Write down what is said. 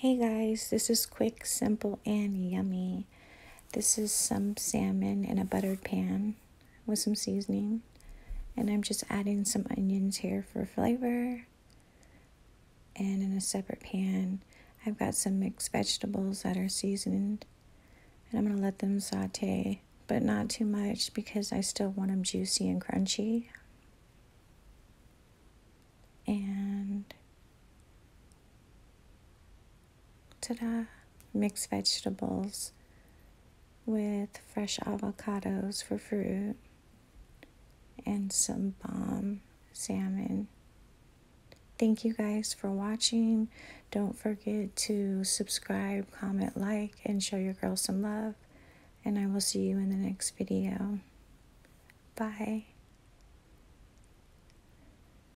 Hey guys, this is quick, simple, and yummy. This is some salmon in a buttered pan with some seasoning. And I'm just adding some onions here for flavor. And in a separate pan, I've got some mixed vegetables that are seasoned. And I'm going to let them saute, but not too much because I still want them juicy and crunchy. And ta-da, mixed vegetables with fresh avocados for fruit and some bomb salmon. Thank you guys for watching. Don't forget to subscribe, comment, like, and show your girl some love. And I will see you in the next video. Bye.